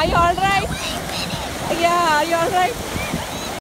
Are you alright? Yeah, are you alright?